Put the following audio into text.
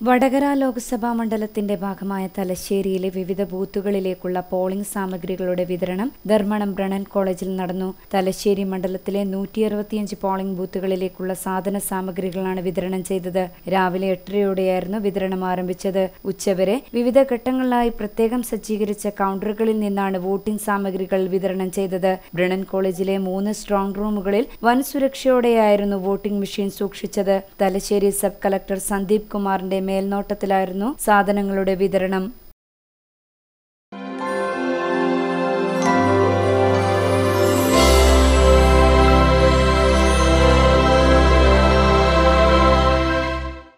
വടകര ലോക്സഭാ മണ്ഡലത്തിന്റെ ഭാഗമായ തലശ്ശേരിയിലെ വിവിധ ബൂത്തുകളിലേക്കുള്ള പോളിംഗ് സാമഗ്രികളുടെ വിതരണം ധർമ്മണം ബ്രണൻ കോളേജിൽ നടന്നു. തലശ്ശേരി മണ്ഡലത്തിലെ നൂറ്റി അറുപത്തിയഞ്ച് പോളിംഗ് ബൂത്തുകളിലേക്കുള്ള സാധന സാമഗ്രികളാണ് വിതരണം ചെയ്തത്. രാവിലെ എട്ടരയോടെയായിരുന്നു വിതരണം ആരംഭിച്ചത്. ഉച്ചവരെ വിവിധ ഘട്ടങ്ങളിലായി പ്രത്യേകം സജ്ജീകരിച്ച കൗണ്ടറുകളിൽ നിന്നാണ് വോട്ടിംഗ് സാമഗ്രികൾ വിതരണം ചെയ്തത്. ബ്രണൻ കോളേജിലെ മൂന്ന് സ്ട്രോങ് റൂമുകളിൽ വൻ സുരക്ഷയോടെയായിരുന്നു വോട്ടിംഗ് മെഷീൻ സൂക്ഷിച്ചത്. തലശ്ശേരി സബ് കളക്ടർ സന്ദീപ് കുമാറിന്റെ മേൽനോട്ടത്തിലായിരുന്നു സാധനങ്ങളുടെ വിതരണം.